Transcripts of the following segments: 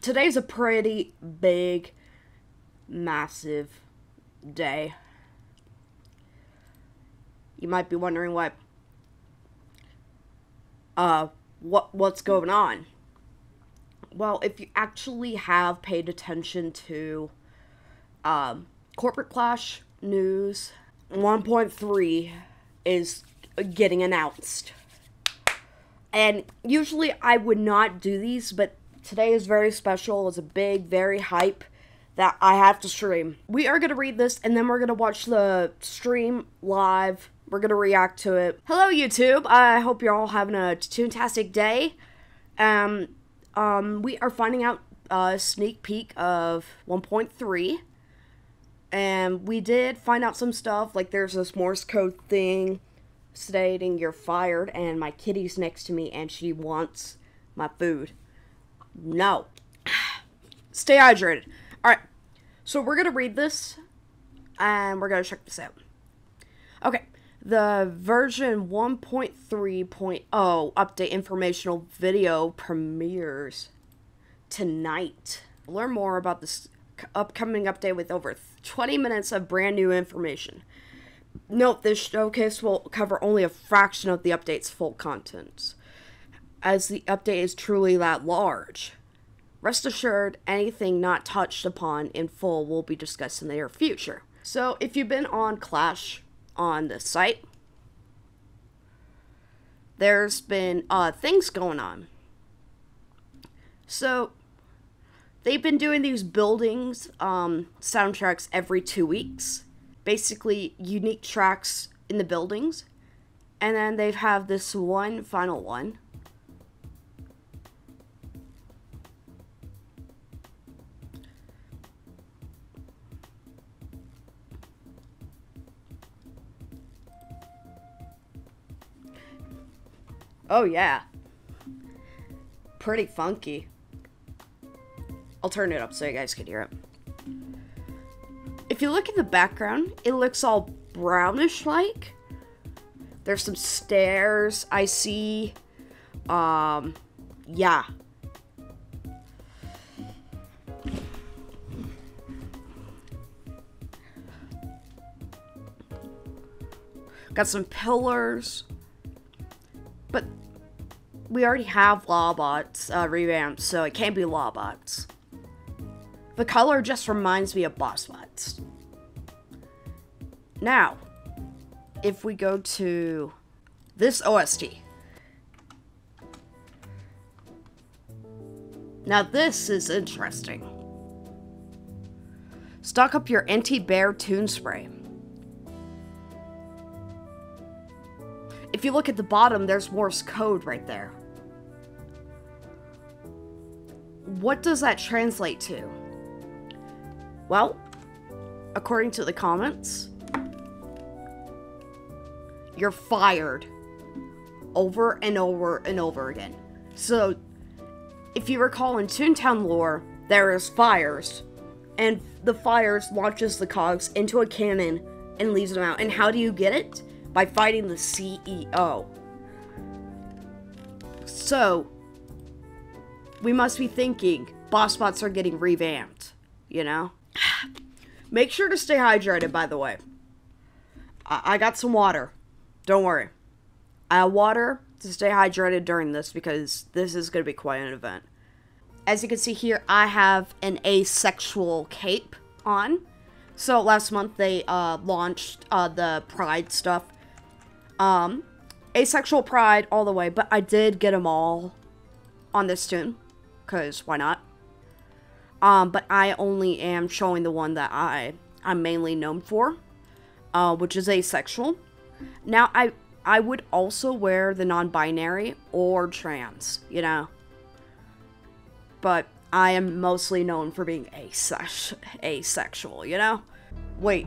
today's a pretty big, massive day. You might be wondering what uh what what's going on. Well, if you actually have paid attention to um, corporate clash news, 1.3 is getting announced. And usually I would not do these, but today is very special. It's a big, very hype that I have to stream. We are going to read this and then we're going to watch the stream live. We're going to react to it. Hello, YouTube. I hope you're all having a fantastic day. Um, um, we are finding out a sneak peek of 1.3. And we did find out some stuff, like there's this Morse code thing stating you're fired, and my kitty's next to me and she wants my food. No. Stay hydrated. Alright, so we're gonna read this, and we're gonna check this out. Okay, the version 1.3.0 update informational video premieres tonight. Learn more about this upcoming update with over 20 minutes of brand new information. Note this showcase will cover only a fraction of the update's full contents, as the update is truly that large. Rest assured, anything not touched upon in full will be discussed in the near future. So, if you've been on Clash on the site, there's been uh, things going on. So, they've been doing these buildings um, soundtracks every two weeks basically unique tracks in the buildings. And then they have have this one final one. Oh yeah. Pretty funky. I'll turn it up so you guys can hear it. If you look at the background, it looks all brownish like. There's some stairs I see. Um, yeah. Got some pillars. But we already have Lawbots uh, revamped, so it can't be Lawbots. The color just reminds me of Bossbots. Now, if we go to this OST. Now this is interesting. Stock up your anti-bear toon spray. If you look at the bottom, there's Morse code right there. What does that translate to? Well, according to the comments, you're fired over and over and over again. So, if you recall in Toontown lore, there is fires, and the fires launches the cogs into a cannon and leaves them out. And how do you get it? By fighting the CEO. So, we must be thinking boss bots are getting revamped, you know? Make sure to stay hydrated, by the way. I, I got some water. Don't worry. I have water to stay hydrated during this because this is going to be quite an event. As you can see here, I have an asexual cape on. So last month they uh, launched uh, the Pride stuff. Um, asexual Pride all the way, but I did get them all on this toon. Because why not? Um, but I only am showing the one that I I'm mainly known for, uh, which is asexual. Now I I would also wear the non-binary or trans, you know. But I am mostly known for being asex asexual, you know. Wait,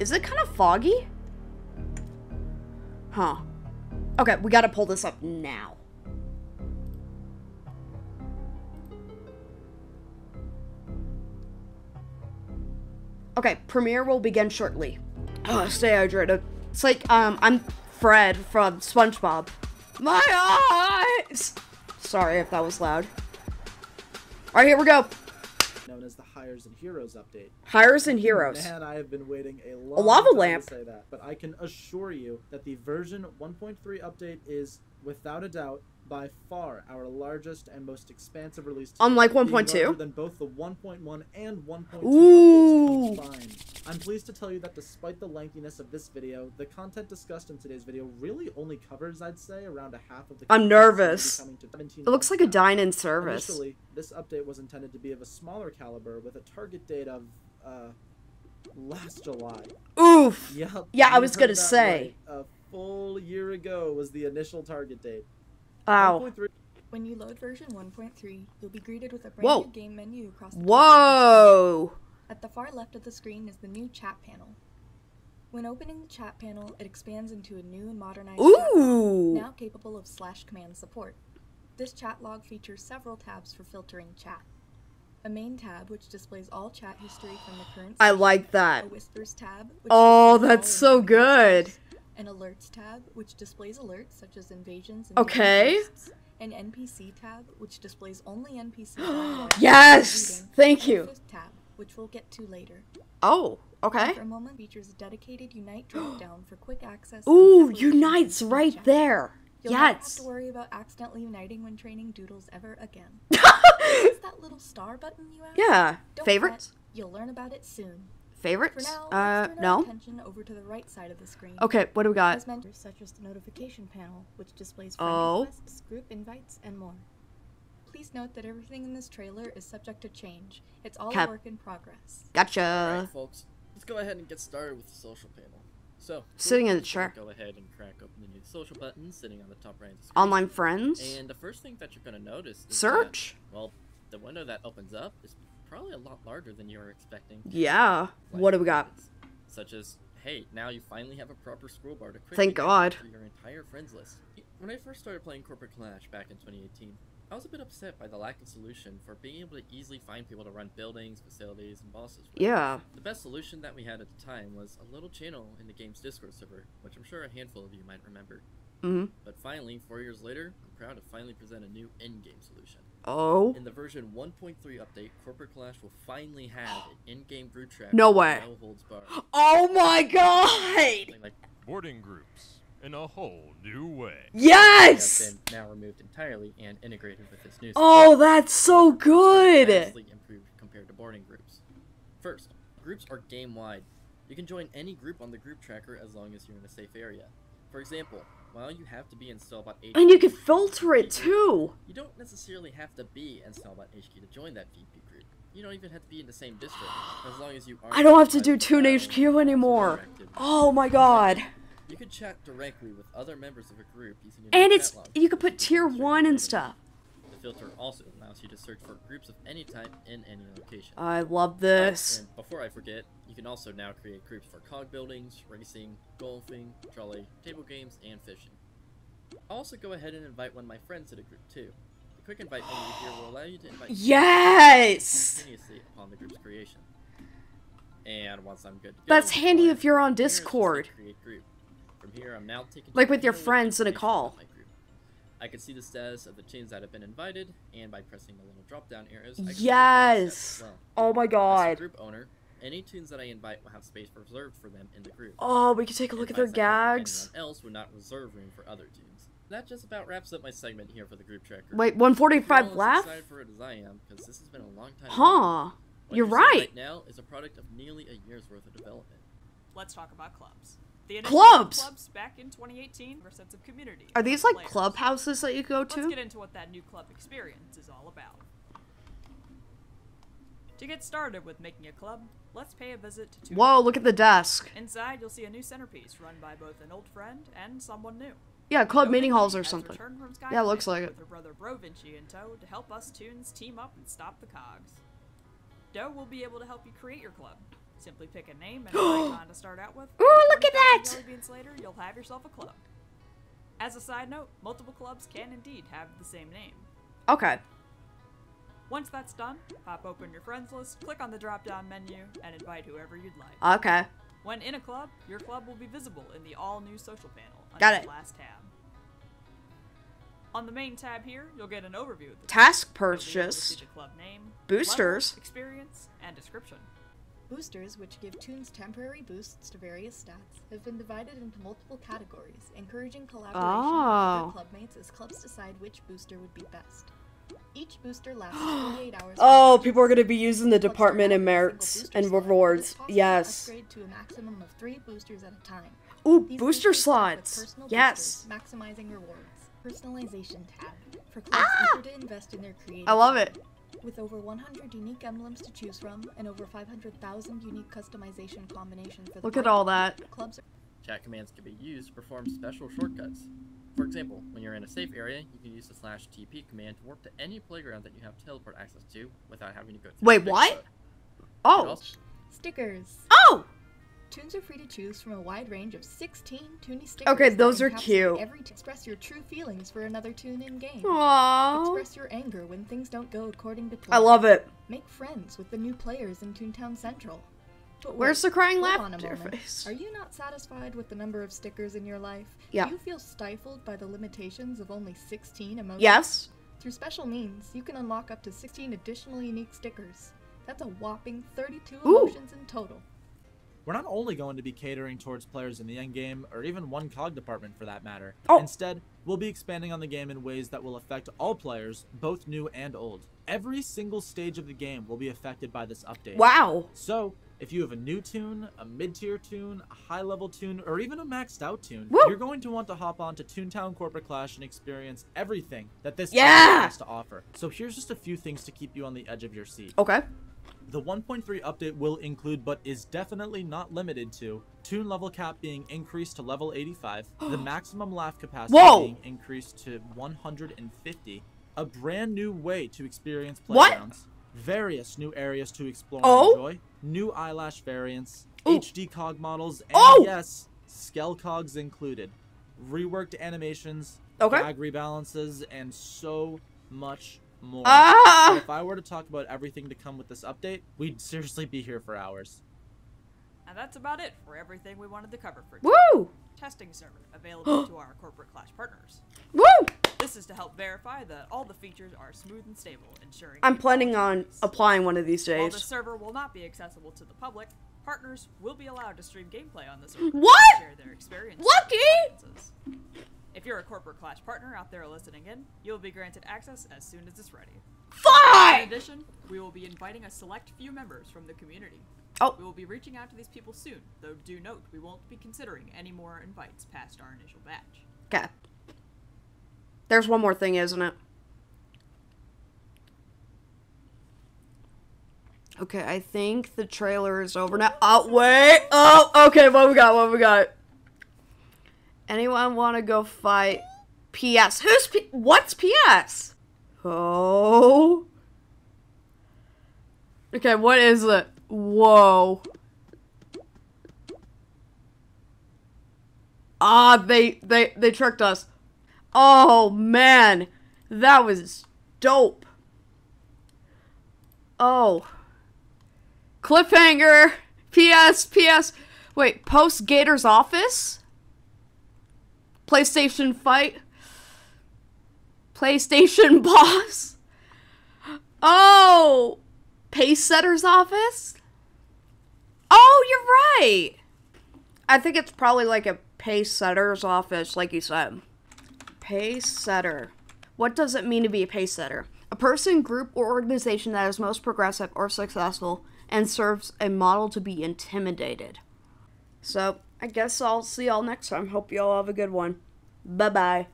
is it kind of foggy? Huh. Okay, we gotta pull this up now. Okay, premiere will begin shortly. Stay hydrated. It's like, um, I'm Fred from SpongeBob. My eyes! Sorry if that was loud. Alright, here we go. Known as the Hires and Heroes update. Hires and Heroes. Man, I have been waiting a long lava time lamp. to say that, but I can assure you that the version 1.3 update is, without a doubt, by far our largest and most expansive release. Unlike 1.2? than both the 1.1 and 1.2 Ooh. updates combined. I'm pleased to tell you that despite the lengthiness of this video, the content discussed in today's video really only covers, I'd say, around a half of the. I'm content that will be nervous. to It looks like a dine-in service. Initially, this update was intended to be of a smaller caliber with a target date of uh, last July. Oof. Yep. Yeah, I was gonna say. right. A full year ago was the initial target date. Wow. When you load version 1.3, you'll be greeted with a brand Whoa. new game menu across the Whoa. At the far left of the screen is the new chat panel. When opening the chat panel, it expands into a new and modernized Ooh. now capable of slash command support. This chat log features several tabs for filtering chat. A main tab, which displays all chat history from the current I like a that. whispers tab, which Oh, that's so good. an alerts tab, which displays alerts such as invasions and Okay. ghosts, an NPC tab, which displays only NPC Yes. Thank you. tab, which we'll get to later. Oh, okay. For a moment, features a dedicated Unite dropdown for quick access. Ooh, Unite's right chat. there. You'll not have to worry about accidentally uniting when training doodles ever again. What's that little star button you asked? yeah. Don't Favorites? fret, You'll learn about it soon. For Favorites? now, Uh, let's turn our no. attention over to the right side of the screen. Okay, what do we got? Mentioned, such as the notification panel, which displays friend Oh. requests, group invites, and more. Please note that everything in this trailer is subject to change. It's all Cap- a work in progress. Gotcha. Alright, folks, let's go ahead and get started with the social panel. So, Sitting in the we're just gonna chair. Go ahead and crack open the new social button sitting on the top right of the screen. Online friends? And the first thing that you're gonna notice is that, Search? well, the window that opens up is probably a lot larger than you were expecting. Yeah. Like, What do we got? Such as, hey, now you finally have a proper scroll bar to quickly Thank God. through your entire friends list. When I first started playing Corporate Clash back in 2018, I was a bit upset by the lack of solution for being able to easily find people to run buildings, facilities, and bosses. with. Yeah. The best solution that we had at the time was a little channel in the game's Discord server, which I'm sure a handful of you might remember. hmm But finally, four years later, I'm proud to finally present a new in-game solution. Oh. In the version 1.3 update, Corporate Clash will finally have an in-game group track. No with way. No holds barred. Oh my god! Something like boarding groups in a whole new way. Yes! has been now removed entirely and integrated with this new. Oh, that's so However, it's good! vastly improved compared to boarding groups. First, groups are game-wide. You can join any group on the group tracker as long as you're in a safe area. For example, while you have to be in Sellbot HQ, And you can to join filter it VP group, too! You don't necessarily have to be in Sellbot HQ to join that VP group. You don't even have to be in the same district, as long as you are. I don't have to do Toon HQ anymore! Oh my god! You can chat directly with other members of a group using your And it's you can put tier one and stuff. The filter also allows you to search for groups of any type in any location. I love this. and before I forget, you can also now create groups for cog buildings, racing, golfing, trolley, table games, and fishing. I'll also go ahead and invite one of my friends to the group too. The quick invite menu here will allow you to invite Yes! continuously upon the group's creation. And once I'm good go, That's handy if you're on to do here is just hit Discord. Create group. From here, I'm now taking Like with your control of the friends in a call. my group. I can see the status of the teams that have been invited, and by pressing the little drop-down arrows, I can see the status Yes! well. Oh my As the god. group owner, any toons that I invite will have space reserved for them in the group. Oh, we can take a look at their Advice I have for gags. Anyone else would not reserve room for other toons. That just about wraps up my segment here for the group tracker. Wait, If you're 145 as left? excited for it as I am, because this has been a long time. Huh. You're you're right. Right now is a product of nearly a year's worth of development. Let's talk about clubs. The Clubs! clubs back in 2018 were a sense of community. Are these like players. clubhouses that you go to? Let's get into what that new club experience is all about. To get started with making a club, let's pay a visit to two. Whoa, look at the desk. Inside, you'll see a new centerpiece run by both an old friend and someone new. Yeah, club meeting halls or something. Yeah, looks like it. With her brother Bro Vinci in tow to help us toons team up and stop the cogs. Doe will be able to help you create your club. Simply pick a name and an icon to start out with. Ooh, look at 20,000 that! Jelly beans later, you'll have yourself a club. As a side note, multiple clubs can indeed have the same name. Okay. Once that's done, pop open your friends list, click on the drop down menu, and invite whoever you'd like. Okay. When in a club, your club will be visible in the all new social panel under Got the last tab. On the main tab here, you'll get an overview of the Task club. You'll be able to purchase. club name, boosters. level, experience, and description. Boosters, which give toons temporary boosts to various stats, have been divided into multiple categories, encouraging collaboration Oh. with other clubmates as clubs decide which booster would be best. Each booster lasts 48 hours. Oh, people are gonna be using the Department can of add a single Merits and slot, but it's Rewards. Yes. Upgrade to a maximum of three boosters at a time. Ooh, These booster boosters come with slots. Yes. boosters, maximizing rewards. Personalization tab for clubs eager to invest in their creative. Ah! I love it. With over 100 unique emblems to choose from and over 500,000 unique customization combinations for the Look at all that. clubs are Chat commands can be used to perform special shortcuts. For example, when you're in a safe area, you can use the slash TP command to warp to any playground that you have teleport access to without having to go through Wait, the what? road. You can Oh. stickers. Oh! Toons are free to choose from a wide range of 16 Toonie stickers. Okay, those are cute. Every t- express your true feelings for another toon in game. Aww. Express your anger when things don't go according to plan. I love it. Make friends with the new players in Toontown Central. But Where's wait, the crying laughter face? Are you not satisfied with the number of stickers in your life? Yeah. Do you feel stifled by the limitations of only 16 emojis? Yes. Through special means, you can unlock up to 16 additional unique stickers. That's a whopping 32 Ooh. emotions in total. We're not only going to be catering towards players in the endgame, or even one cog department for that matter. Oh. Instead, we'll be expanding on the game in ways that will affect all players, both new and old. Every single stage of the game will be affected by this update. Wow. So, if you have a new toon, a mid-tier toon, a high-level toon, or even a maxed out toon, Woo! you're going to want to hop on to Toontown Corporate Clash and experience everything that this Yeah! update has to offer. So here's just a few things to keep you on the edge of your seat. Okay. The 1.3 update will include, but is definitely not limited to, toon level cap being increased to level 85, the maximum laugh capacity Whoa! being increased to 150, a brand new way to experience playgrounds, various new areas to explore Oh! and enjoy, new eyelash variants, Ooh. HD cog models, and Oh! yes, Skell cogs included, reworked animations, Okay. rebalances, and so much more. Ah! But if I were to talk about everything to come with this update, we'd seriously be here for hours. And that's about it for everything we wanted to cover for Woo! testing server available to our corporate clash partners. Woo! This is to help verify that all the features are smooth and stable, ensuring. I'm planning on quality. applying one of these days. While the server will not be accessible to the public, partners will be allowed to stream gameplay on the server. What? Share their experience. Lucky! If you're a corporate clash partner out there listening in, you'll be granted access as soon as it's ready. In addition, we will be inviting a select few members from the community. Oh. We will be reaching out to these people soon, though do note we won't be considering any more invites past our initial batch. Okay. There's one more thing, isn't it? Okay, I think the trailer is over now. Oh, wait. Oh, okay, what we got? What we got? Anyone want to go fight PS? Who's P? What's PS? Oh. Okay, what is it? Whoa. Ah, they they they tricked us. Oh man, that was dope. Oh. Cliffhanger. PS PS. Wait, post Gator's office? PlayStation fight? PlayStation boss? Oh, pace setter's office? Oh, you're right. I think it's probably like a pace setter's office, like you said. Pace setter. What does it mean to be a pace setter? A person, group, or organization that is most progressive or successful and serves a model to be intimidated. So, I guess I'll see y'all next time. Hope y'all have a good one. Bye bye.